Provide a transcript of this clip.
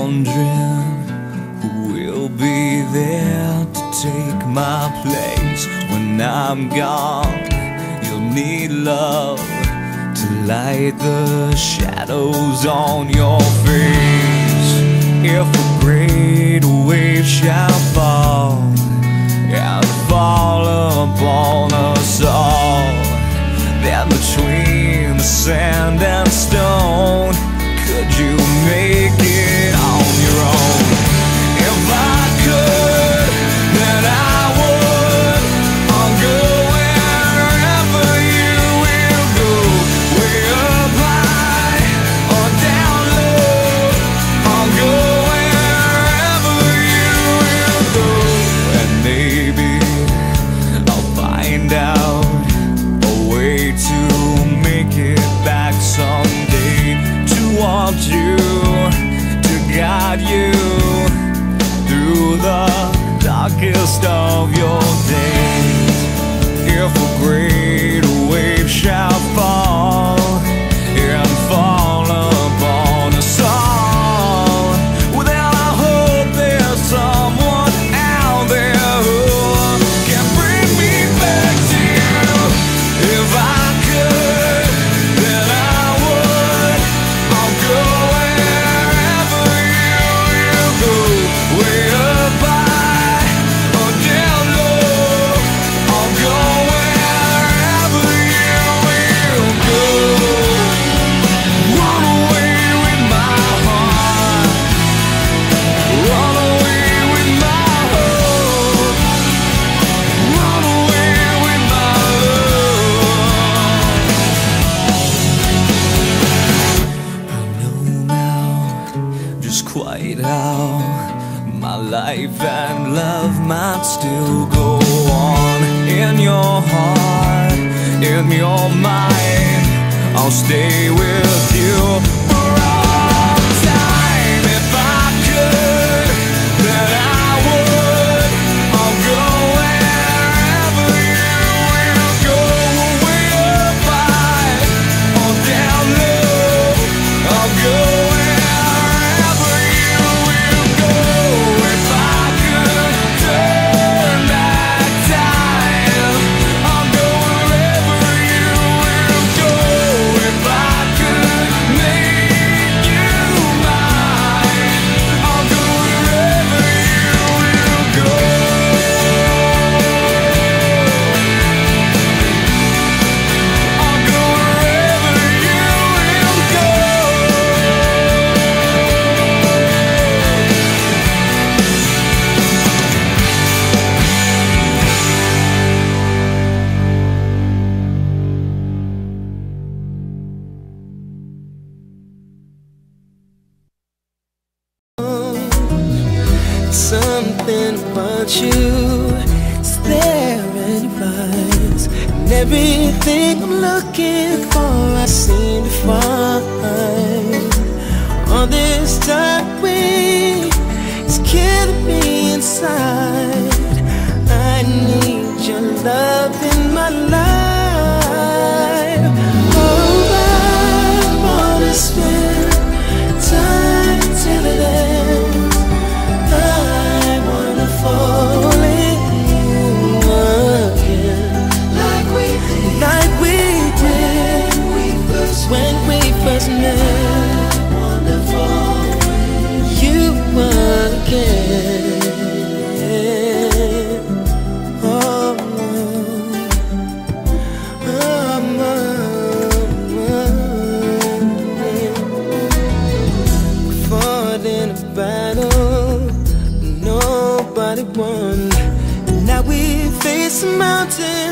wondering who will be there to take my place when I'm gone. You'll need love to light the shadows on your face. If a great wave shall fall and fall upon us all. Want you to guide you through the darkest of your it all, my life and love might still go on. In your heart, in your mind, I'll stay with you. nothing but you staring in mine. And everything I'm looking for, I seem to find. All this dark way is killing me inside. battle nobody won. And now we face a mountain.